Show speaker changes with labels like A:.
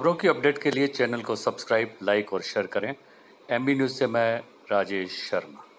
A: खबरों की अपडेट के लिए चैनल को सब्सक्राइब, लाइक और शेयर करें। एमबी न्यूज़ से मैं राजेश शर्मा।